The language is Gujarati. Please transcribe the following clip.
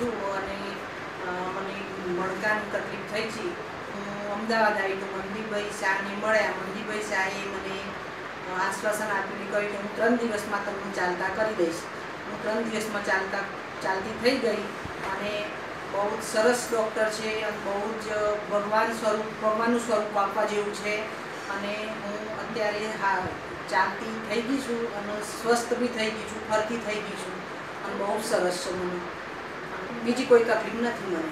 છું અને મને મણકાની તકલીફ થઈ છે. હું અમદાવાદ આવી તો મનદીપભાઈ શાહને મળ્યા. મનદીપભાઈ શાહે મને આશ્વાસન આપીને કહ્યું કે હું ત્રણ દિવસમાં તમને ચાલતા કરી દઈશ. હું ત્રણ દિવસમાં ચાલતા, ચાલતી થઈ ગઈ અને બહુ જ સરસ ડૉક્ટર છે અને બહુ જ ભગવાન સ્વરૂપ, ભગવાનનું સ્વરૂપ આપવા જેવું છે. અને હું અત્યારે હા, ચાલતી થઈ ગઈ છું અને સ્વસ્થ બી થઈ ગઈ છું, ફરતી થઈ ગઈ છું. અને બહુ સરસ છે મને. બીજી કોઈ તકલીફ નથી મને.